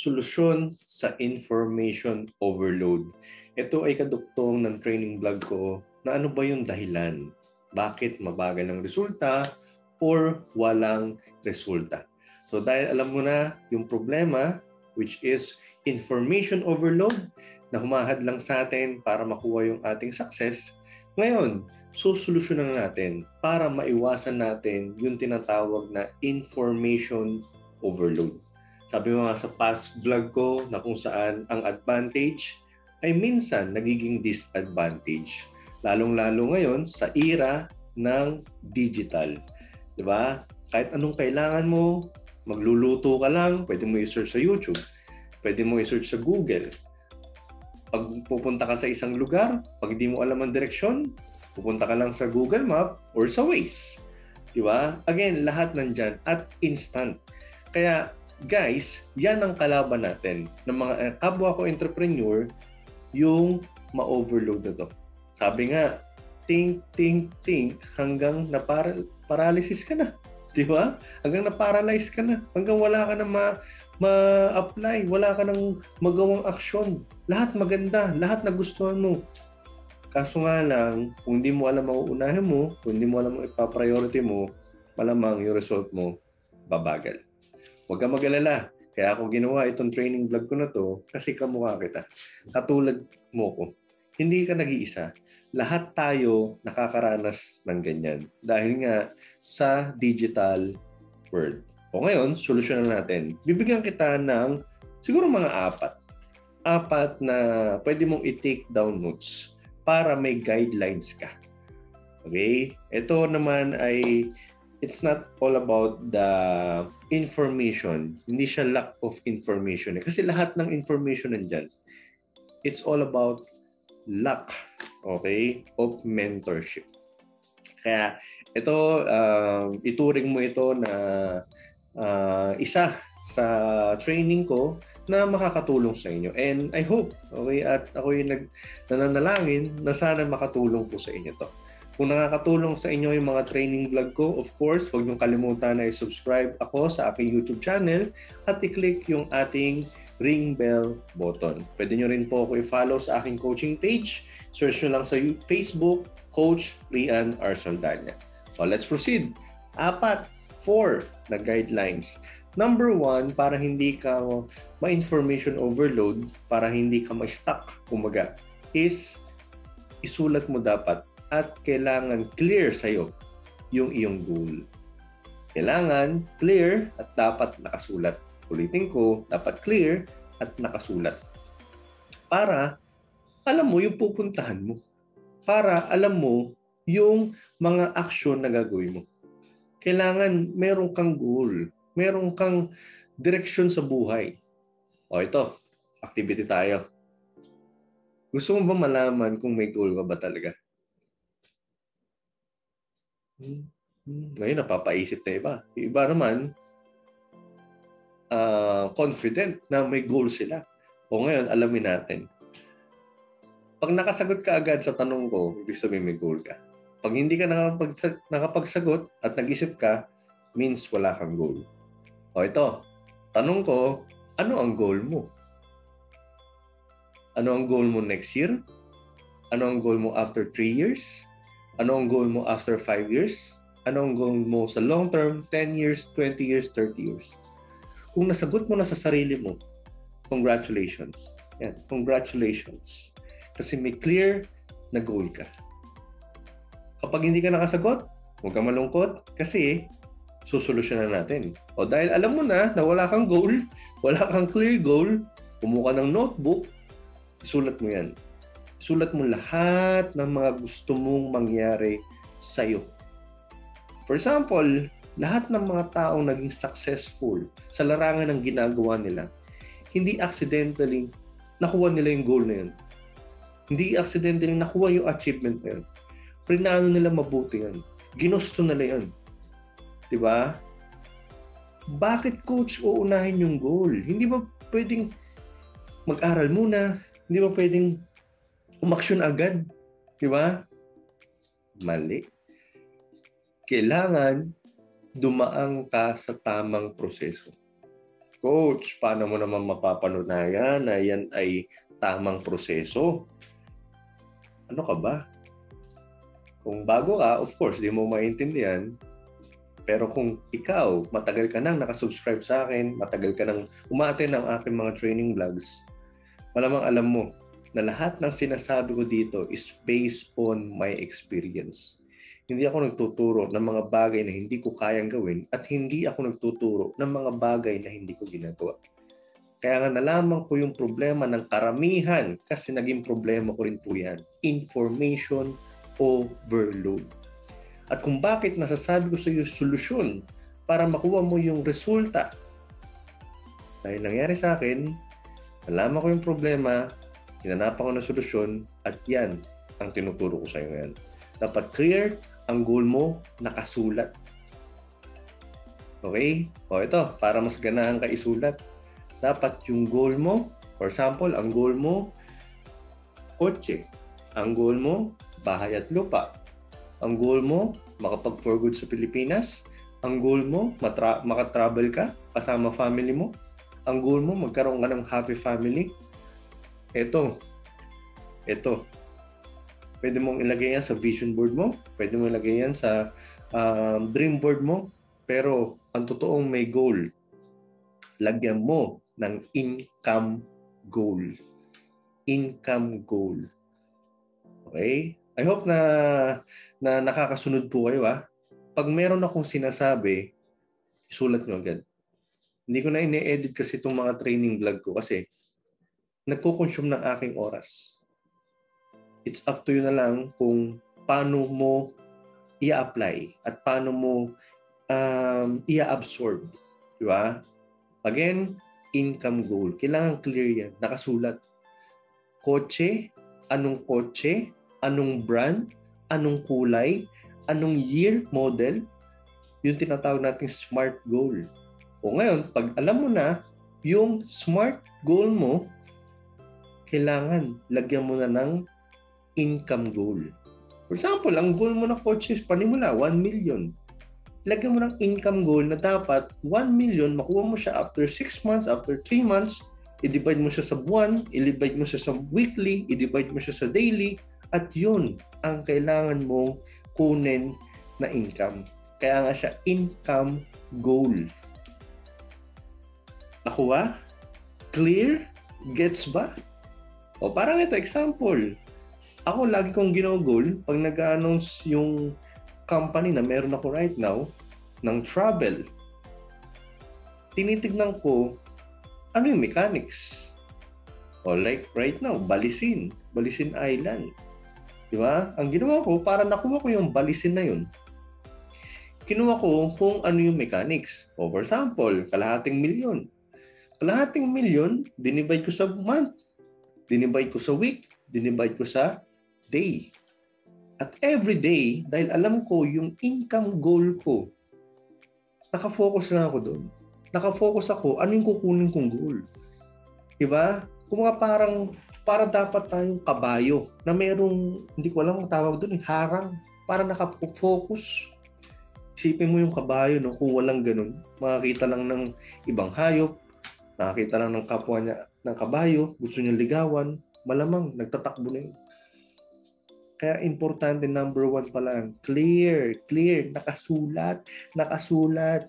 solusyon sa information overload. Ito ay kaduktong ng training vlog ko na ano ba yung dahilan? Bakit mabagal ang resulta or walang resulta? So dahil alam mo na yung problema which is information overload na humahad lang sa atin para makuha yung ating success, ngayon, susolusyonan natin para maiwasan natin yung tinatawag na information overload. Sabi mo nga sa past vlog ko na kung saan ang advantage ay minsan nagiging disadvantage. Lalong-lalo ngayon sa era ng digital. 'Di ba? Kahit anong kailangan mo, magluluto ka lang, pwede mo i-search sa YouTube. Pwede mo i-search sa Google. Pag pupunta ka sa isang lugar, pag hindi mo alam ang direksyon, pupunta ka lang sa Google Map or sa Waze. 'Di ba? Again, lahat nandyan at instant. Kaya guys, yan ang kalaban natin ng mga uh, kapwa ko entrepreneur, yung ma-overload na to. Sabi nga, think, think, think, hanggang na paralysis ka na. Di ba? Hanggang na-paralyze ka na. Hanggang wala ka na ma- ma-apply, wala ka nang magawang aksyon. Lahat maganda, lahat na gustuhan mo. Kaso nga lang, kung hindi mo alam ang uunahin mo, kung hindi mo alam ang ipapriority mo, malamang yung result mo babagal. Huwag kang mag-alala. Kaya ako ginawa itong training vlog ko na to kasi kamukha kita. Katulad mo ko. Hindi ka nag-iisa. Lahat tayo nakakaranas ng ganyan. Dahil nga sa digital world. O ngayon, solusyon natin. Bibigyan kita ng siguro mga apat. Apat na pwede mong i-take down notes para may guidelines ka. Okay? Ito naman ay it's not all about the information. Hindi siya lack of information. Eh. Kasi lahat ng information nandyan. It's all about luck, okay, of mentorship. Kaya ito, uh, ituring mo ito na uh, isa sa training ko na makakatulong sa inyo. And I hope, okay, at ako yung nag, nananalangin na sana makatulong po sa inyo to. Kung nakakatulong sa inyo yung mga training vlog ko, of course, huwag niyong kalimutan na i-subscribe ako sa aking YouTube channel at i-click yung ating ring bell button. Pwede nyo rin po ako i-follow sa aking coaching page. Search nyo lang sa Facebook, Coach Rian Arsaldanya. So let's proceed. Apat, four na guidelines. Number one, para hindi ka ma-information overload, para hindi ka ma-stuck, kumaga, is isulat mo dapat at kailangan clear sa iyo yung iyong goal. Kailangan clear at dapat nakasulat. Ulitin ko, dapat clear at nakasulat. Para alam mo yung pupuntahan mo. Para alam mo yung mga aksyon na gagawin mo. Kailangan meron kang goal. Meron kang direksyon sa buhay. O ito, activity tayo. Gusto mo ba malaman kung may goal ka ba talaga? Ngayon, napapaisip na iba. Iba naman, uh, confident na may goal sila. O ngayon, alamin natin. Pag nakasagot ka agad sa tanong ko, ibig sabihin may goal ka. Pag hindi ka nakapag- nakapagsagot at nag-isip ka, means wala kang goal. O ito, tanong ko, ano ang goal mo? Ano ang goal mo next year? Ano ang goal mo after 3 years? Ano ang goal mo after 5 years? Ano ang goal mo sa long term, 10 years, 20 years, 30 years? Kung nasagot mo na sa sarili mo, congratulations. Yan, congratulations. Kasi may clear na goal ka. Kapag hindi ka nakasagot, huwag kang malungkot kasi susolusyonan natin. O dahil alam mo na na wala kang goal, wala kang clear goal, kumuha ng notebook, isulat mo yan sulat mo lahat ng mga gusto mong mangyari sa iyo. For example, lahat ng mga taong naging successful sa larangan ng ginagawa nila, hindi accidentally nakuha nila yung goal na yun. Hindi accidentally nakuha yung achievement na yun. Prinano nila mabuti yan. Ginusto nila yun. Di ba? Bakit coach uunahin yung goal? Hindi ba pwedeng mag-aral muna? Hindi ba pwedeng umaksyon agad. Di ba? Mali. Kailangan dumaan ka sa tamang proseso. Coach, paano mo naman mapapatunayan na yan ay tamang proseso? Ano ka ba? Kung bago ka, of course, di mo maintindihan. Pero kung ikaw, matagal ka nang nakasubscribe sa akin, matagal ka nang umaten ng aking mga training vlogs, malamang alam mo na lahat ng sinasabi ko dito is based on my experience. Hindi ako nagtuturo ng mga bagay na hindi ko kayang gawin at hindi ako nagtuturo ng mga bagay na hindi ko ginagawa. Kaya nga nalaman ko yung problema ng karamihan kasi naging problema ko rin po yan. Information overload. At kung bakit nasasabi ko sa iyo solusyon para makuha mo yung resulta. Dahil nangyari sa akin, nalaman ko yung problema, hinanapan ko ng solusyon, at yan ang tinuturo ko sa iyo ngayon. Dapat clear ang goal mo nakasulat. Okay? O ito, para mas ganahan ka isulat. Dapat yung goal mo, for example, ang goal mo, kotse. Ang goal mo, bahay at lupa. Ang goal mo, makapag-for good sa Pilipinas. Ang goal mo, matra- makatravel ka kasama family mo. Ang goal mo, magkaroon ka ng happy family. Ito, ito, Pwede mong ilagay yan sa vision board mo. Pwede mong ilagay yan sa um, dream board mo. Pero ang totoong may goal, lagyan mo ng income goal. Income goal. Okay? I hope na na nakakasunod po kayo ha. Pag meron akong sinasabi, isulat nyo agad. Hindi ko na ine-edit kasi itong mga training vlog ko kasi nagko-consume ng aking oras it's up to you na lang kung paano mo i-apply at paano mo um, i-absorb. Di ba? Again, income goal. Kailangan clear yan. Nakasulat. Kotse, anong kotse, anong brand, anong kulay, anong year, model, yung tinatawag nating SMART goal. O ngayon, pag alam mo na yung SMART goal mo, kailangan lagyan mo na ng income goal. For example, ang goal mo ng coach is panimula, 1 million. Lagyan mo ng income goal na dapat 1 million, makuha mo siya after 6 months, after 3 months, i-divide mo siya sa buwan, i-divide mo siya sa weekly, i-divide mo siya sa daily, at yun ang kailangan mong kunin na income. Kaya nga siya income goal. Nakuha? Clear? Gets ba? O parang ito, example ako lagi kong ginogol pag nag-announce yung company na meron ako right now ng travel. Tinitignan ko ano yung mechanics. O like right now, Balisin, Balisin Island. Di ba? Ang ginawa ko, para nakuha ko yung Balisin na yun, kinuha ko kung ano yung mechanics. O for example, kalahating milyon. Kalahating milyon, dinivide ko sa month. Dinivide ko sa week. Dinivide ko sa day. At every day, dahil alam ko yung income goal ko, nakafocus lang ako doon. Nakafocus ako, ano yung kukunin kong goal? Diba? Kung mga parang, para dapat tayong kabayo na mayroong, hindi ko alam ang tawag doon, eh, harang. Para nakafocus. Isipin mo yung kabayo, no? kung walang ganun, makakita lang ng ibang hayop, nakakita lang ng kapwa niya ng kabayo, gusto niya ligawan, malamang nagtatakbo na yun. Kaya importante number one pa lang, clear, clear, nakasulat, nakasulat.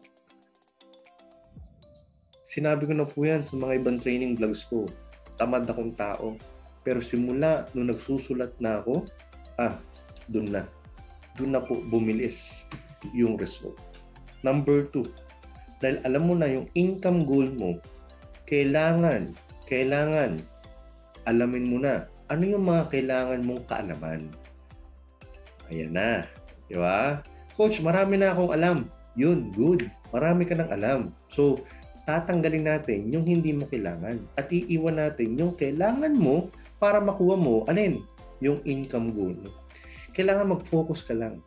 Sinabi ko na po yan sa mga ibang training vlogs ko. Tamad akong tao. Pero simula nung nagsusulat na ako, ah, dun na. Dun na po bumilis yung result. Number two, dahil alam mo na yung income goal mo, kailangan, kailangan, alamin mo na ano yung mga kailangan mong kaalaman. Ayan na. Di ba? Coach, marami na akong alam. Yun, good. Marami ka nang alam. So, tatanggalin natin yung hindi mo kailangan at iiwan natin yung kailangan mo para makuha mo, alin, yung income goal. Kailangan mag-focus ka lang.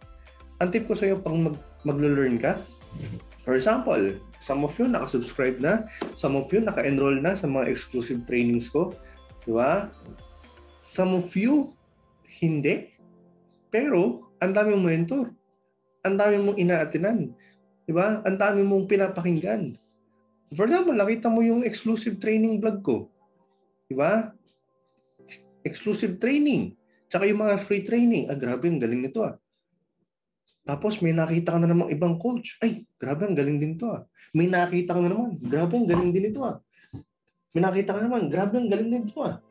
Ang tip ko sa iyo pang mag maglo-learn ka, for example, some of you naka-subscribe na, some of you naka-enroll na sa mga exclusive trainings ko, di ba? Some of you, hindi. Pero, ang dami mong mentor. Ang dami mong inaatinan. Di ba? Ang dami mong pinapakinggan. For example, nakita mo yung exclusive training vlog ko. Di ba? Exclusive training. Tsaka yung mga free training. Ah, grabe, ang galing nito ah. Tapos may nakita ka na namang ibang coach. Ay, grabe, ang galing din to ah. May nakita ka na naman. Grabe, ang galing din ito ah. May nakita ka naman. Grabe, ang galing din ito ah.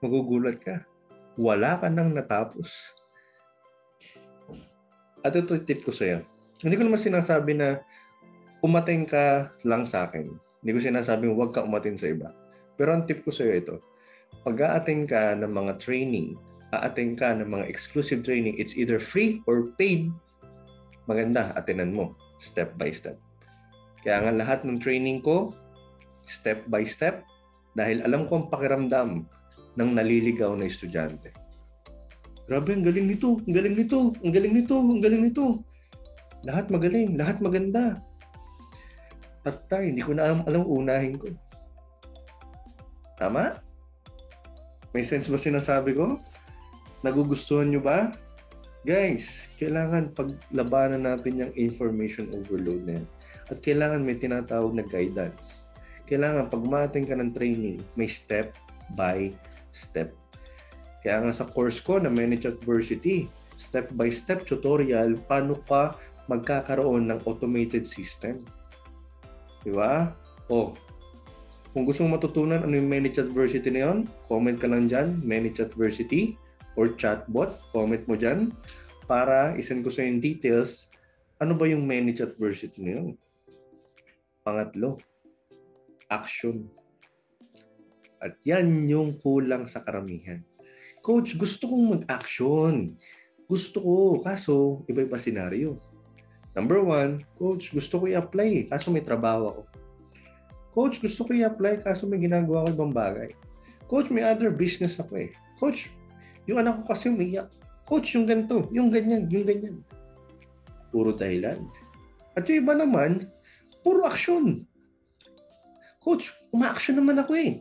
Magugulat ka. Wala ka nang natapos. At ito tip ko sa'yo. Hindi ko naman sinasabi na umating ka lang sa akin. Hindi ko sinasabing huwag ka umatin sa iba. Pero ang tip ko sa iyo ito, pag aating ka ng mga training, aating ka ng mga exclusive training, it's either free or paid, maganda, atinan mo, step by step. Kaya nga lahat ng training ko, step by step, dahil alam ko ang pakiramdam ng naliligaw na estudyante. Grabe, ang galing nito, ang galing nito, ang galing nito, ang galing nito. Lahat magaling, lahat maganda. Patay, hindi ko na alam, alam unahin ko. Tama? May sense ba sinasabi ko? Nagugustuhan nyo ba? Guys, kailangan paglabanan natin yung information overload na yan. At kailangan may tinatawag na guidance. Kailangan pag ka ng training, may step by step. Kaya nga sa course ko na Manage Adversity, step by step tutorial, paano ka magkakaroon ng automated system Di ba? O, kung gusto mong matutunan ano yung manage adversity na yun, comment ka lang dyan, manage adversity or chatbot, comment mo dyan para isend ko sa yung details ano ba yung manage adversity na yun. Pangatlo, action. At yan yung kulang sa karamihan. Coach, gusto kong mag-action. Gusto ko, kaso iba-iba senaryo. Number one, coach, gusto ko i-apply kaso may trabaho ako. Coach, gusto ko i-apply kaso may ginagawa ko ibang bagay. Coach, may other business ako eh. Coach, yung anak ko kasi umiyak. Coach, yung ganito, yung ganyan, yung ganyan. Puro dahilan. At yung iba naman, puro action. Coach, uma-action naman ako eh.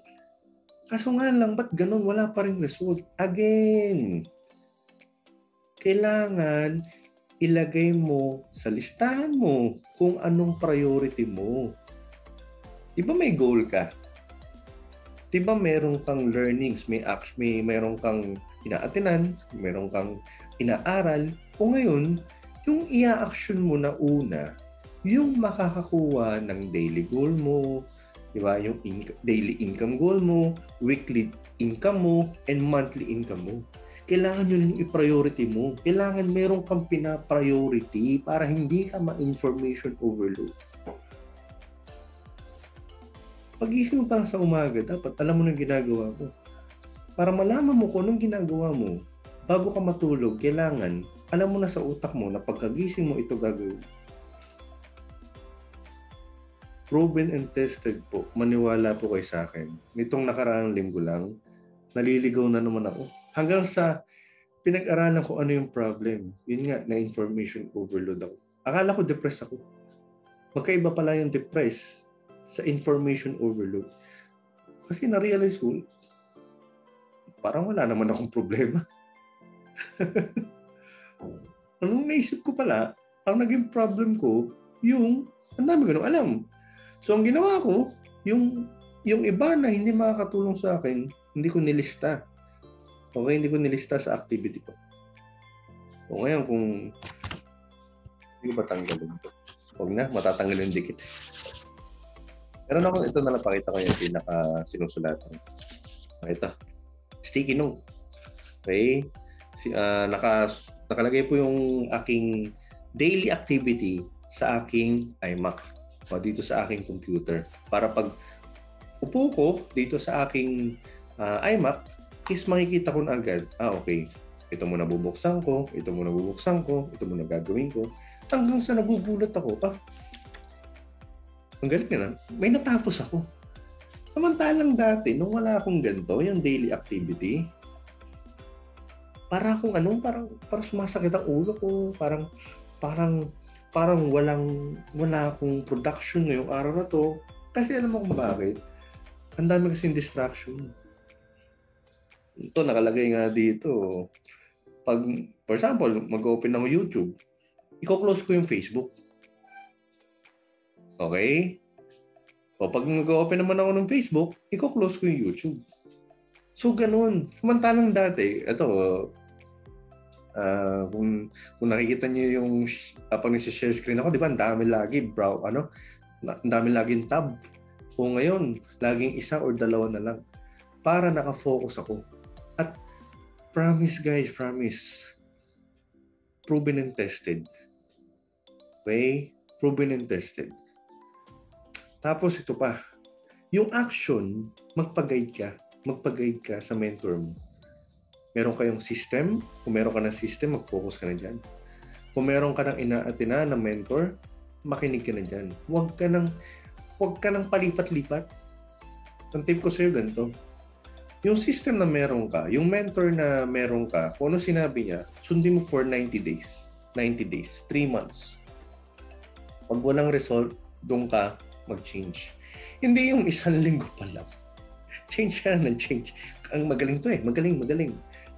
Kaso nga lang, ba't ganun? Wala pa rin result. Again, kailangan ilagay mo sa listahan mo kung anong priority mo. Di ba may goal ka? Di ba meron kang learnings, may action, may meron kang inaatinan, meron kang inaaral, o ngayon, yung ia-action mo na una, yung makakakuha ng daily goal mo, di ba? Yung in- daily income goal mo, weekly income mo, and monthly income mo kailangan yun yung i-priority mo. Kailangan meron kang pina-priority para hindi ka ma-information overload. Pag-isip mo pa sa umaga, dapat alam mo nang ginagawa mo. Para malaman mo kung anong ginagawa mo, bago ka matulog, kailangan alam mo na sa utak mo na pagkagising mo ito gagawin. Proven and tested po. Maniwala po kayo sa akin. Nitong nakaraang linggo lang, naliligaw na naman ako Hanggang sa pinag-aralan ko ano yung problem. Yun nga, na information overload ako. Akala ko depressed ako. Magkaiba pala yung depressed sa information overload. Kasi na-realize ko, parang wala naman akong problema. Anong naisip ko pala, ang naging problem ko, yung, ang dami ko alam. So, ang ginawa ko, yung, yung iba na hindi makakatulong sa akin, hindi ko nilista. Okay, hindi ko nilista sa activity ko. O ngayon, kung hindi ba tanggalin ito? Huwag na, matatanggal yung dikit. Meron ako, ito na napakita ko yung pinaka sinusulatan. Ah, ito. Sticky note. Okay? Si, uh, naka, nakalagay po yung aking daily activity sa aking iMac o dito sa aking computer. Para pag upo ko dito sa aking uh, iMac, is makikita ko na agad, ah okay, ito muna bubuksan ko, ito muna bubuksan ko, ito muna gagawin ko. Hanggang sa nagugulat ako, ah, ang galing na, may natapos ako. Samantalang dati, nung wala akong ganito, yung daily activity, para akong ano, parang, parang sumasakit ang ulo ko, parang, parang, parang walang, wala akong production ngayong araw na to. Kasi alam mo kung bakit? Ang dami kasing distraction ito nakalagay nga dito. Pag, for example, mag-open ng YouTube, i-close ko yung Facebook. Okay? O pag mag-open naman ako ng Facebook, i-close ko yung YouTube. So, ganun. Samantalang dati, ito, uh, kung, kung nakikita niyo yung kapag nag-share screen ako, di ba, ang dami lagi, bro, ano, ang dami laging tab. O ngayon, laging isa or dalawa na lang para nakafocus ako. At promise guys, promise, proven and tested. Okay? Proven and tested. Tapos ito pa, yung action, magpag-guide ka. Magpag-guide ka sa mentor mo. Meron kayong system, kung meron ka ng system, mag-focus ka na dyan. Kung meron ka ng ina na mentor, makinig ka na dyan. Huwag ka nang, huwag ka nang palipat-lipat. Ang tip ko sa'yo ganito, yung system na meron ka, yung mentor na meron ka, kung ano sinabi niya, sundin mo for 90 days. 90 days, 3 months. Pag walang result, doon ka mag-change. Hindi yung isang linggo pa lang. Change ka na ng change. Ang magaling to eh. Magaling, magaling.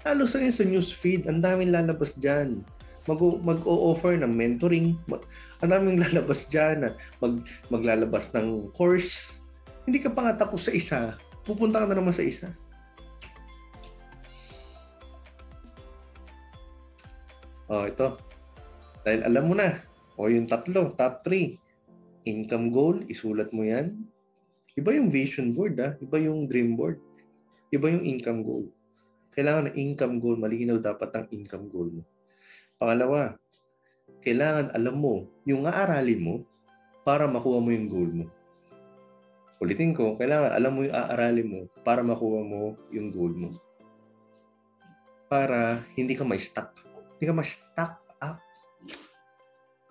Lalo sa sa news feed, ang daming lalabas dyan. Mag, mag-o-offer ng mentoring. Mag, ang daming lalabas dyan mag, maglalabas ng course. Hindi ka pa nga tapos sa isa. Pupunta ka na naman sa isa. Oh, ito. Dahil alam mo na. O yung tatlo, top 3 income goal, isulat mo yan. Iba yung vision board, ah. iba yung dream board. Iba yung income goal. Kailangan ng income goal, malinaw dapat ang income goal mo. Pangalawa, kailangan alam mo yung aaralin mo para makuha mo yung goal mo. Ulitin ko, kailangan alam mo yung aaralin mo para makuha mo yung goal mo. Para hindi ka ma-stuck. Hindi ka ma-stuck up.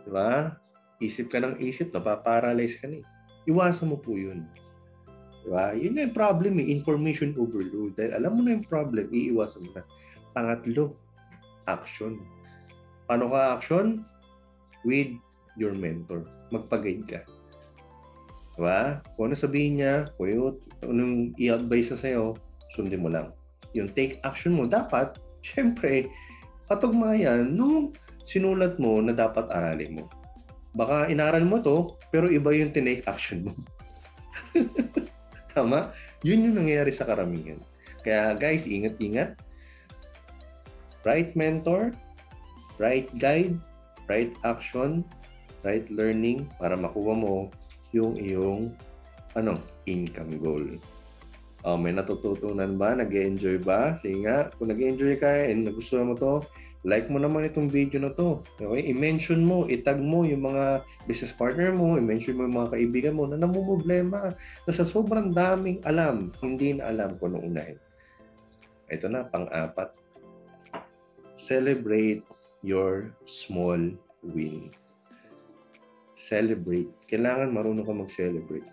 Diba? Isip ka ng isip, napaparalyze ka na eh. Iwasan mo po yun. Diba? Yun yung problem eh, information overload. Dahil alam mo na yung problem, iiwasan mo na. Pangatlo, action. Paano ka action? With your mentor. Magpag-guide ka. Diba? Kung ano sabihin niya, kung yung, anong i-advise na sa'yo, sundin mo lang. Yung take action mo, dapat, syempre, katugma yan nung sinulat mo na dapat aralin mo. Baka inaral mo to, pero iba yung tinake action mo. Tama? Yun yung nangyayari sa karamihan. Kaya guys, ingat-ingat. Right mentor, right guide, right action, right learning para makuha mo yung iyong ano, income goal. Oh, may natututunan ba? Nag-enjoy ba? Sige nga, kung nag-enjoy ka and nagustuhan mo to, like mo naman itong video na to. Okay? I-mention mo, itag mo yung mga business partner mo, i-mention mo yung mga kaibigan mo na namumblema na sa sobrang daming alam, hindi na alam kung ano unahin. Ito na, pang-apat. Celebrate your small win. Celebrate. Kailangan marunong ka mag-celebrate.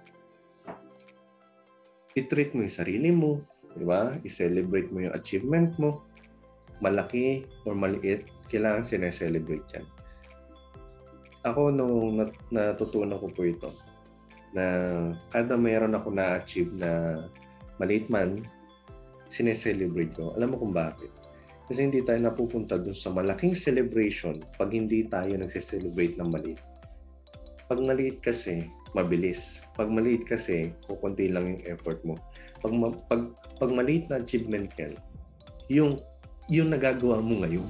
I-treat mo yung sarili mo, di ba? I-celebrate mo yung achievement mo malaki or maliit, kailangan sineselebrate yan. Ako nung nat- natutunan ko po ito, na kada mayroon ako na-achieve na maliit man, sineselebrate ko. Alam mo kung bakit? Kasi hindi tayo napupunta dun sa malaking celebration pag hindi tayo nagse-celebrate ng maliit. Pag maliit kasi, mabilis. Pag maliit kasi, kukunti lang yung effort mo. Pag, pag, pag maliit na achievement yan, yung yung nagagawa mo ngayon.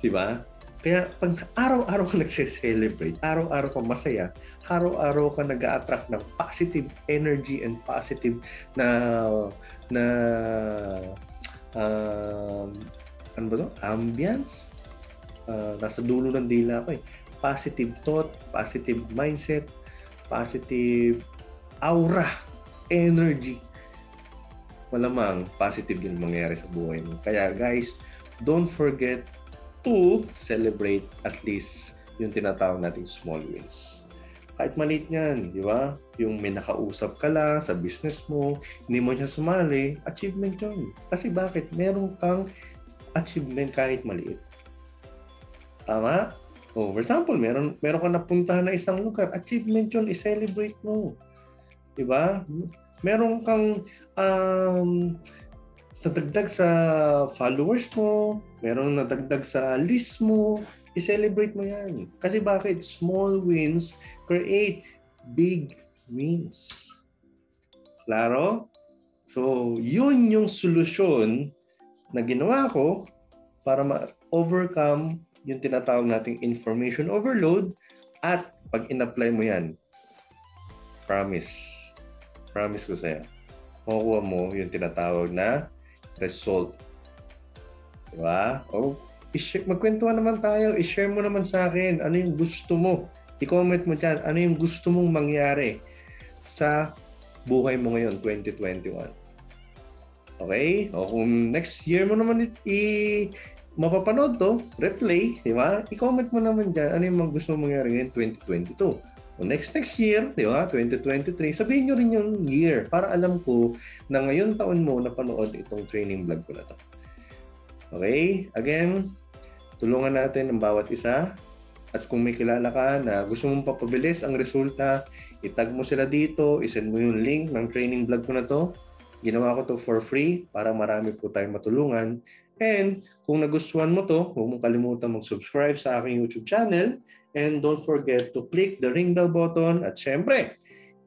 Di ba? Kaya pag araw-araw ka nagse-celebrate, araw-araw ka masaya, araw-araw ka nag attract ng positive energy and positive na na um, ano ba to? Ambience? Uh, nasa dulo ng dila ko eh. Positive thought, positive mindset, positive aura, energy malamang positive din mangyayari sa buhay mo. Kaya guys, don't forget to celebrate at least yung tinatawag nating small wins. Kahit maliit yan, di ba? Yung may nakausap ka lang sa business mo, hindi mo siya sumali, achievement yun. Kasi bakit? Meron kang achievement kahit maliit. Tama? Oh, for example, meron meron ka napuntahan na isang lugar, achievement yun, i-celebrate mo. 'Di ba? Meron kang um, nadagdag sa followers mo, meron nadagdag sa list mo, i-celebrate mo yan. Kasi bakit? Small wins create big means. Klaro? So, yun yung solusyon na ginawa ko para ma-overcome yung tinatawag nating information overload at pag in-apply mo yan, promise, promise ko sa'yo, makukuha mo yung tinatawag na result. Diba? O, i-share, magkwentuhan naman tayo, i-share mo naman sa akin ano yung gusto mo. I-comment mo dyan, ano yung gusto mong mangyari sa buhay mo ngayon, 2021. Okay? O kung next year mo naman i- mapapanood to, replay, di ba? I-comment mo naman dyan ano yung gusto mong mangyari ngayon 2022. O next next year, di ba, 2023, sabihin nyo rin yung year para alam ko na ngayon taon mo napanood itong training vlog ko na to. Okay? Again, tulungan natin ang bawat isa at kung may kilala ka na gusto mong papabilis ang resulta, itag mo sila dito, isend mo yung link ng training vlog ko na to. Ginawa ko to for free para marami po tayong matulungan And kung nagustuhan mo to, huwag mong kalimutan mag-subscribe sa aking YouTube channel. And don't forget to click the ring bell button. At syempre,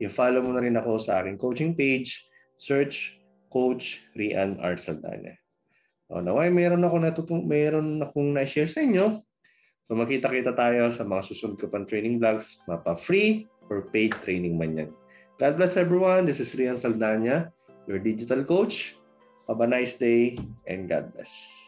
i-follow mo na rin ako sa aking coaching page. Search Coach Rian R. Saldana. O, naway, meron ako natutung meron akong na-share sa inyo. So makita-kita tayo sa mga susunod ko pang training vlogs, mapa free or paid training man yan. God bless everyone. This is Rian Saldana, your digital coach. Have a nice day and God bless.